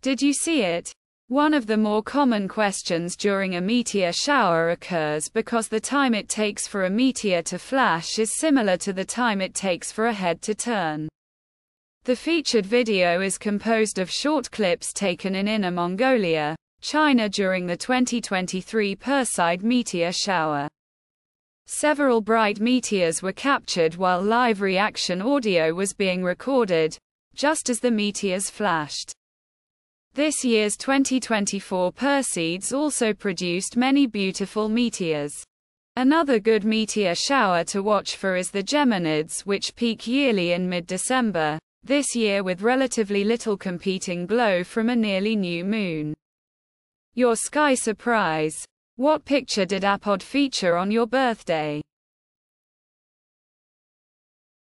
Did you see it? One of the more common questions during a meteor shower occurs because the time it takes for a meteor to flash is similar to the time it takes for a head to turn. The featured video is composed of short clips taken in Inner Mongolia, China during the 2023 Perseid meteor shower. Several bright meteors were captured while live reaction audio was being recorded, just as the meteors flashed. This year's 2024 Perseids also produced many beautiful meteors. Another good meteor shower to watch for is the Geminids which peak yearly in mid-December, this year with relatively little competing glow from a nearly new moon. Your sky surprise. What picture did Apod feature on your birthday?